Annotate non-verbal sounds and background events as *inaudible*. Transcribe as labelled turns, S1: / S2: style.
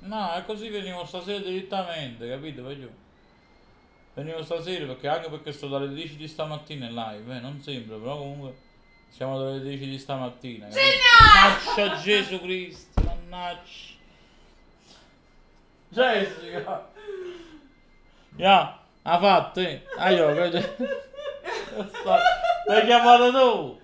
S1: No, è così venivo stasera direttamente, capito? Voglio. Venivo stasera perché anche perché sto dalle 10 di stamattina in live, eh, non sembra, però comunque siamo dalle 10 di stamattina. capito? Mannaggia Gesù Cristo, mannaggia. Jessica! Ya, ha fatto, eh? Ah, *laughs* che... L'hai chiamato tu?